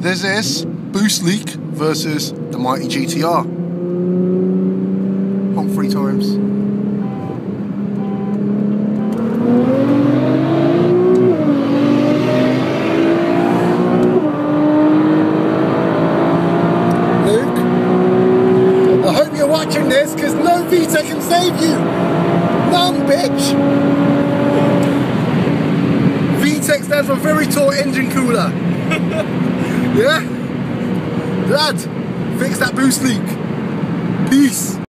This is Boost Leak versus the Mighty GTR. Honk three times. Luke, I hope you're watching this because no Vita can save you. None, bitch. VTEC stands for very tall engine cooler. Yeah? Lad, fix that boost leak. Peace.